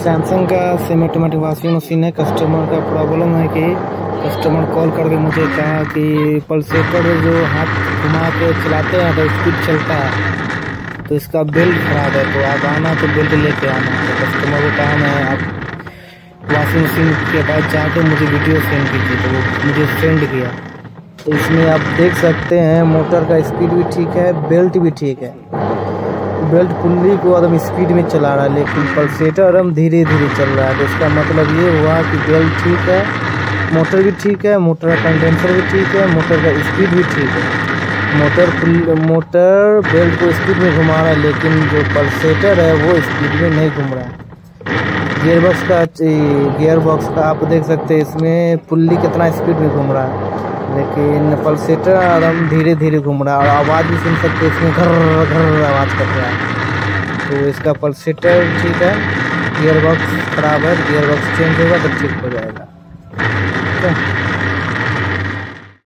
Samsung का semi automatic washing machine है। Customer का प्रॉब्लम है कि कस्टमर कॉल करके मुझे कहा कि पल्सेटर जो हाथ घुमा के चलाते हैं तो स्पीड चलता है। तो इसका बेल्ट खराब है तो आप आना तो बेल्ट लेके आना। तो कस्टमर को कहा, मैं आप वॉशिंग मशीन के पास जाके मुझे वीडियो सेंड कीजिए। तो वो मुझे सेंड किया। तो इसमें आप देख सकते हैं मोटर का स्पीड भी ठीक है बेल्ट भी ठीक है। बेल्ट पुल्ली को एकदम स्पीड में चला रहा है, लेकिन पल्सेटर एकदम धीरे धीरे चल रहा है। तो इसका मतलब ये हुआ कि बेल्ट ठीक है, मोटर भी ठीक है, मोटर का कंडेंसर भी ठीक है, मोटर का स्पीड भी ठीक है। मोटर मोटर बेल्ट को स्पीड में घुमा रहा है, लेकिन जो पल्सेटर है वो स्पीड में नहीं घूम रहा है। गियर बॉक्स का गियर बॉक्स का आप देख सकते हैं, इसमें पुल्ली कितना स्पीड में घूम रहा है। लेकिन पल्सेटर एकदम धीरे धीरे घूम रहा है और आवाज़ भी सुन सकते हैं, इसमें घर घर आवाज़ कर रहा है। तो इसका पल्सेटर ठीक है गियर बॉक्स ख़राब है गियर बॉक्स चेंज होगा तो ठीक हो जाएगा। ठीक है?